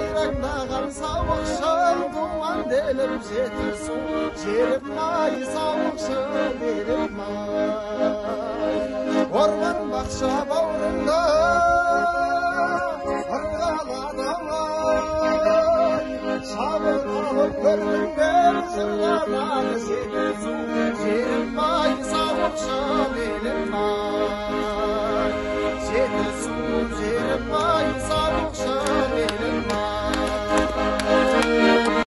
сайраңдаған сауықшыл думанделіп делім жетісу жерім ай сауықшы беріп ай орман бақша бауырында ырғалады шабыт алып көрдіңдер жырғалады жеті су желіп сауықшы беріп май жеті су желіп